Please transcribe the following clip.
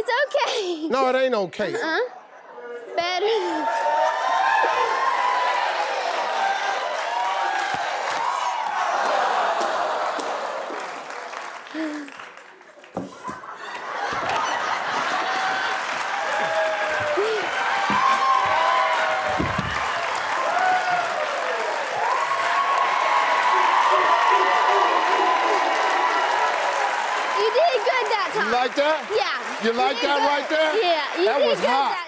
It's okay. No, it ain't okay. Huh? Better. You did good that time. You like that? Yeah. You like did that good. right there? Yeah, you That did was hot. that